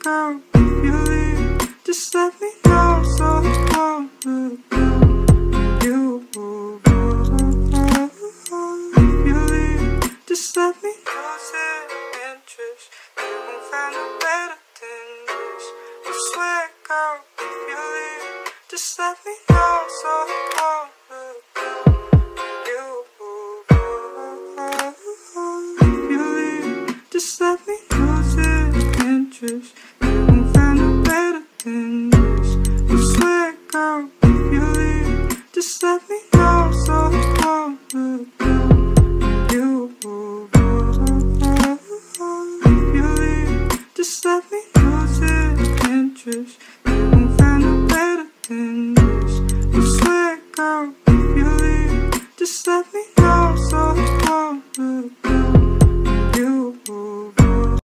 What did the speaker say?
girl, if you leave, just let me know so I look down you. If you leave, just let me lose interest. You won't find a better than this. I swear, girl, if you leave, just let me know so I won't Just let me won't find better than this. Girl, if you leave, just let me know.